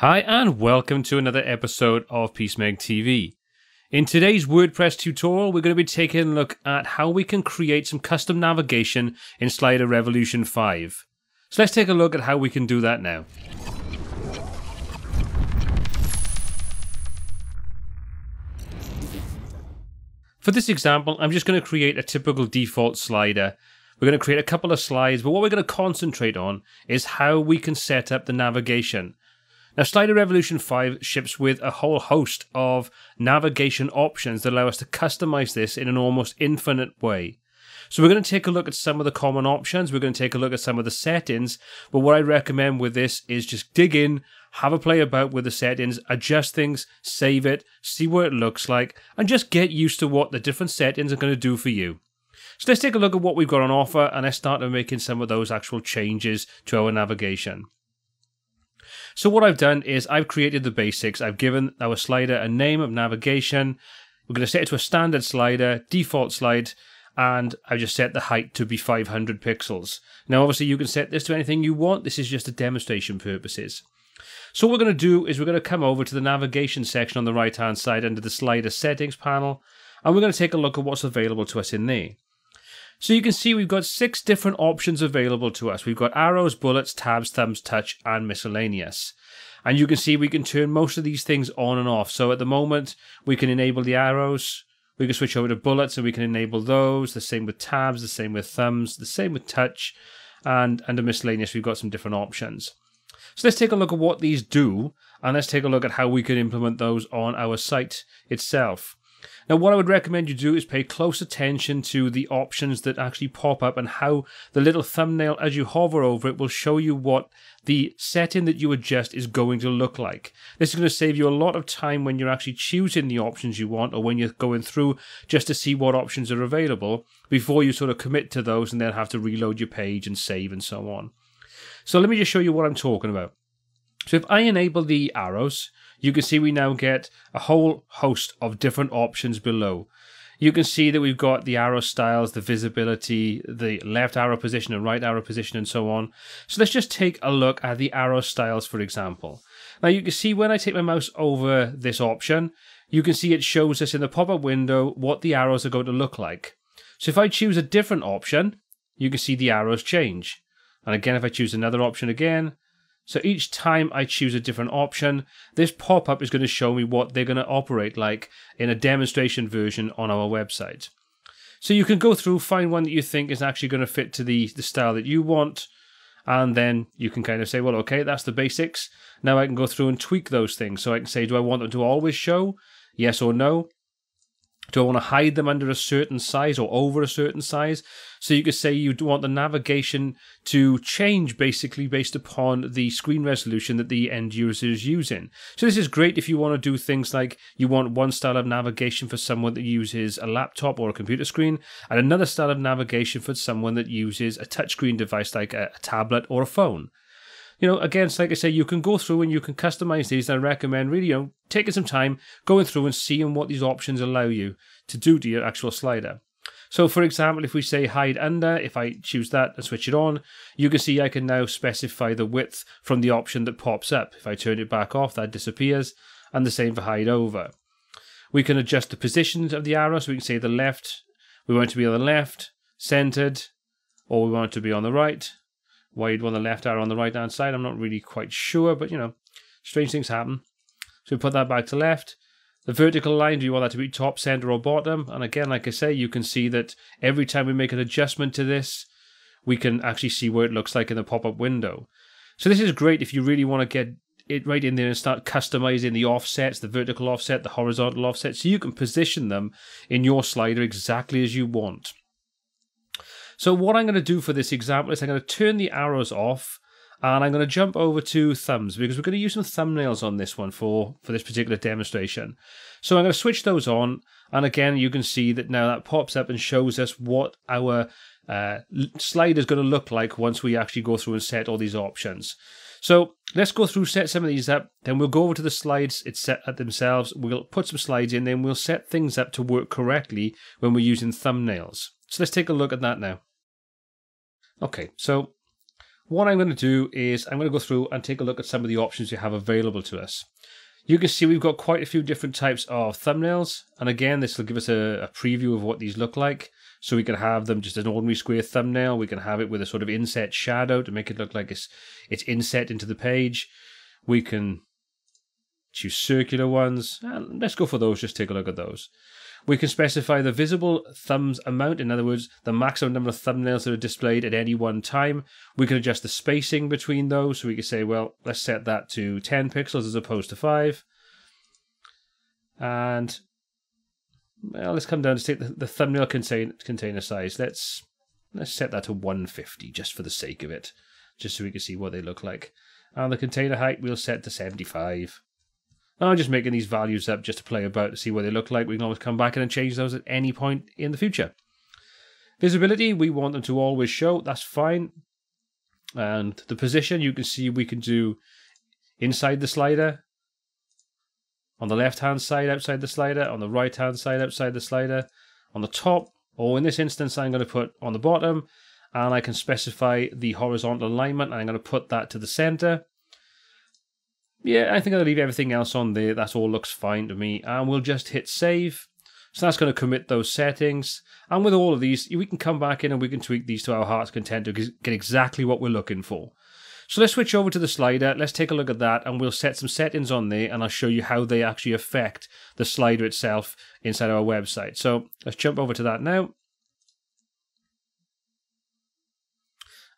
Hi, and welcome to another episode of Psmeg TV. In today's WordPress tutorial, we're going to be taking a look at how we can create some custom navigation in Slider Revolution 5. So let's take a look at how we can do that now. For this example, I'm just going to create a typical default slider. We're going to create a couple of slides, but what we're going to concentrate on is how we can set up the navigation. Now, Slider Revolution 5 ships with a whole host of navigation options that allow us to customize this in an almost infinite way. So we're going to take a look at some of the common options. We're going to take a look at some of the settings. But what I recommend with this is just dig in, have a play about with the settings, adjust things, save it, see what it looks like, and just get used to what the different settings are going to do for you. So let's take a look at what we've got on offer and let's start making some of those actual changes to our navigation. So what I've done is I've created the basics. I've given our slider a name of navigation. We're going to set it to a standard slider, default slide, and I've just set the height to be 500 pixels. Now, obviously, you can set this to anything you want. This is just a demonstration purposes. So what we're going to do is we're going to come over to the navigation section on the right hand side under the slider settings panel, and we're going to take a look at what's available to us in there. So you can see we've got six different options available to us. We've got arrows, bullets, tabs, thumbs, touch, and miscellaneous. And you can see we can turn most of these things on and off. So at the moment, we can enable the arrows. We can switch over to bullets and we can enable those. The same with tabs, the same with thumbs, the same with touch. And under miscellaneous, we've got some different options. So let's take a look at what these do. And let's take a look at how we can implement those on our site itself. Now, what I would recommend you do is pay close attention to the options that actually pop up and how the little thumbnail, as you hover over it, will show you what the setting that you adjust is going to look like. This is going to save you a lot of time when you're actually choosing the options you want or when you're going through just to see what options are available before you sort of commit to those and then have to reload your page and save and so on. So let me just show you what I'm talking about. So if I enable the arrows, you can see we now get a whole host of different options below. You can see that we've got the arrow styles, the visibility, the left arrow position and right arrow position and so on. So let's just take a look at the arrow styles, for example. Now you can see when I take my mouse over this option, you can see it shows us in the pop-up window what the arrows are going to look like. So if I choose a different option, you can see the arrows change. And again, if I choose another option again, so each time I choose a different option, this pop-up is going to show me what they're going to operate like in a demonstration version on our website. So you can go through, find one that you think is actually going to fit to the, the style that you want, and then you can kind of say, well, okay, that's the basics. Now I can go through and tweak those things. So I can say, do I want them to always show? Yes or no? Do I want to hide them under a certain size or over a certain size? So you could say you want the navigation to change basically based upon the screen resolution that the end user is using. So this is great if you want to do things like you want one style of navigation for someone that uses a laptop or a computer screen, and another style of navigation for someone that uses a touchscreen device like a, tablet or a phone you know, again, like I say, you can go through and you can customize these. And I recommend really, you know, taking some time, going through and seeing what these options allow you to do to your actual slider. So, for example, if we say hide under, if I choose that and switch it on, you can see I can now specify the width from the option that pops up. If I turn it back off, that disappears, and the same for hide over. We can adjust the positions of the arrow, so we can say the left, we want it to be on the left, centered, or we want it to be on the right, why you'd want the left arrow on the right hand side. I'm not really quite sure, but you know, strange things happen. So we put that back to left. The vertical line, do you want that to be top, center, or bottom? And again, like I say, you can see that every time we make an adjustment to this, we can actually see what it looks like in the pop-up window. So this is great if you really want to get it right in there and start customizing the offsets, the vertical offset, the horizontal offset, so you can position them in your slider exactly as you want. So what I'm going to do for this example is I'm going to turn the arrows off and I'm going to jump over to thumbs because we're going to use some thumbnails on this one for, for this particular demonstration. So I'm going to switch those on and again you can see that now that pops up and shows us what our uh, slide is going to look like once we actually go through and set all these options. So let's go through, set some of these up, then we'll go over to the slides it's set at themselves, we'll put some slides in, then we'll set things up to work correctly when we're using thumbnails. So let's take a look at that now. Okay, so what I'm going to do is I'm going to go through and take a look at some of the options we have available to us. You can see we've got quite a few different types of thumbnails. And again, this will give us a, a preview of what these look like. So we can have them just an ordinary square thumbnail. We can have it with a sort of inset shadow to make it look like it's, it's inset into the page. We can choose circular ones. And let's go for those, just take a look at those. We can specify the visible thumbs amount, in other words, the maximum number of thumbnails that are displayed at any one time. We can adjust the spacing between those, so we can say, well, let's set that to 10 pixels as opposed to 5. And well, let's come down to take the, the thumbnail contain, container size. Let's let's set that to 150 just for the sake of it, just so we can see what they look like. And the container height we'll set to 75. I'm just making these values up just to play about to see what they look like. We can always come back and change those at any point in the future. Visibility, we want them to always show. That's fine. And the position, you can see we can do inside the slider, on the left hand side outside the slider, on the right hand side outside the slider, on the top, or in this instance, I'm going to put on the bottom, and I can specify the horizontal alignment. I'm going to put that to the center. Yeah, I think I'll leave everything else on there. That all looks fine to me. And we'll just hit save. So that's going to commit those settings. And with all of these, we can come back in and we can tweak these to our heart's content to get exactly what we're looking for. So let's switch over to the slider. Let's take a look at that and we'll set some settings on there and I'll show you how they actually affect the slider itself inside our website. So let's jump over to that now.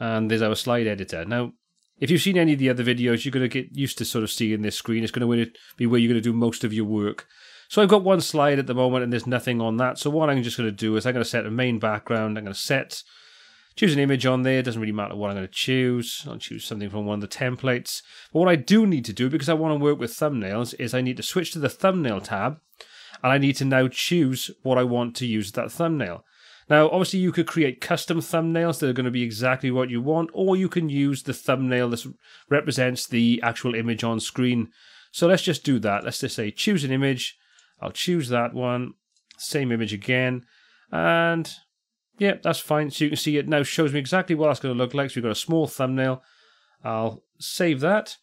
And there's our slide editor. Now, if you've seen any of the other videos, you're going to get used to sort of seeing this screen. It's going to be where you're going to do most of your work. So I've got one slide at the moment and there's nothing on that. So what I'm just going to do is I'm going to set a main background. I'm going to set, choose an image on there. It doesn't really matter what I'm going to choose. I'll choose something from one of the templates. But what I do need to do, because I want to work with thumbnails, is I need to switch to the thumbnail tab. And I need to now choose what I want to use that thumbnail. Now, obviously, you could create custom thumbnails that are going to be exactly what you want, or you can use the thumbnail that represents the actual image on screen. So let's just do that. Let's just say choose an image. I'll choose that one. Same image again. And yeah, that's fine. So you can see it now shows me exactly what that's going to look like. So we've got a small thumbnail. I'll save that.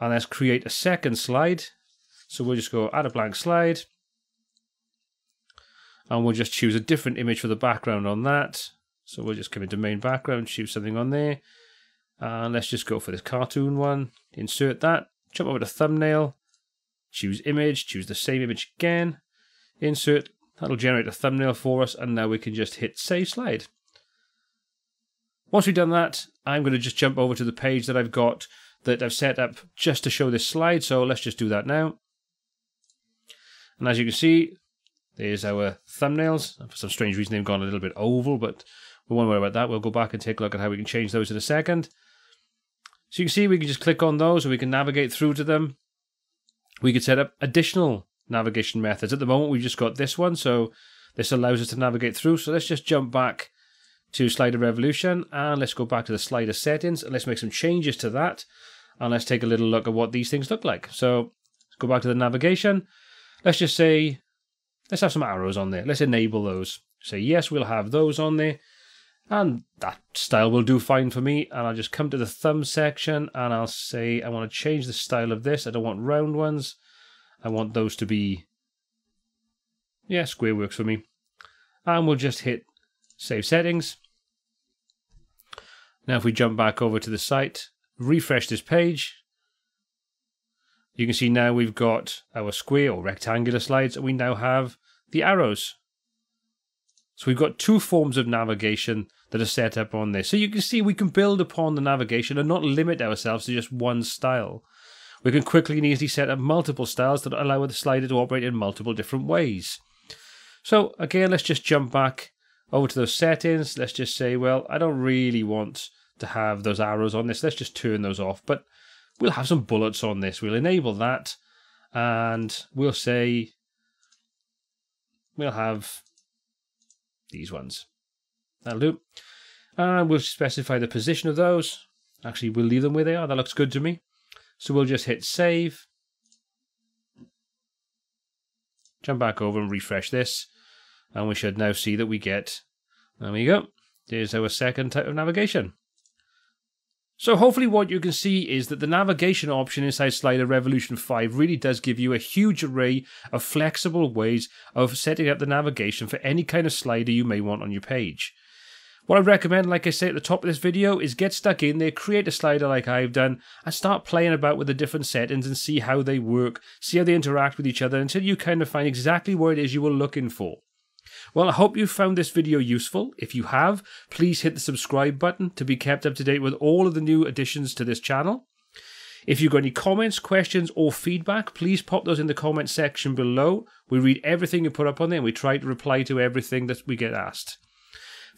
And let's create a second slide. So we'll just go add a blank slide and we'll just choose a different image for the background on that. So we'll just come into main background, choose something on there. And let's just go for this cartoon one, insert that, jump over to thumbnail, choose image, choose the same image again, insert, that'll generate a thumbnail for us, and now we can just hit save slide. Once we've done that, I'm going to just jump over to the page that I've got that I've set up just to show this slide, so let's just do that now. And as you can see, there's our thumbnails. For some strange reason, they've gone a little bit oval, but we won't worry about that. We'll go back and take a look at how we can change those in a second. So you can see we can just click on those and we can navigate through to them. We could set up additional navigation methods. At the moment, we've just got this one, so this allows us to navigate through. So let's just jump back to Slider Revolution and let's go back to the slider settings and let's make some changes to that. And let's take a little look at what these things look like. So let's go back to the navigation. Let's just say Let's have some arrows on there. Let's enable those. Say, yes, we'll have those on there. And that style will do fine for me. And I'll just come to the thumb section and I'll say, I want to change the style of this. I don't want round ones. I want those to be, yeah, square works for me. And we'll just hit save settings. Now if we jump back over to the site, refresh this page, you can see now we've got our square or rectangular slides and we now have the arrows. So we've got two forms of navigation that are set up on this. So you can see we can build upon the navigation and not limit ourselves to just one style. We can quickly and easily set up multiple styles that allow the slider to operate in multiple different ways. So again, let's just jump back over to those settings. Let's just say, well, I don't really want to have those arrows on this. Let's just turn those off. But we'll have some bullets on this. We'll enable that and we'll say we'll have these ones. That'll do. And we'll specify the position of those. Actually, we'll leave them where they are. That looks good to me. So we'll just hit save. Jump back over and refresh this. And we should now see that we get, there we go. There's our second type of navigation. So hopefully what you can see is that the navigation option inside Slider Revolution 5 really does give you a huge array of flexible ways of setting up the navigation for any kind of slider you may want on your page. What I recommend, like I say at the top of this video, is get stuck in there, create a slider like I've done, and start playing about with the different settings and see how they work, see how they interact with each other until you kind of find exactly what it is you were looking for. Well, I hope you found this video useful. If you have, please hit the subscribe button to be kept up to date with all of the new additions to this channel. If you've got any comments, questions, or feedback, please pop those in the comment section below. We read everything you put up on there and we try to reply to everything that we get asked.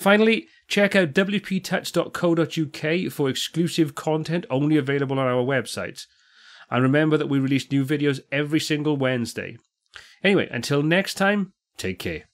Finally, check out wptuts.co.uk for exclusive content only available on our website. And remember that we release new videos every single Wednesday. Anyway, until next time, take care.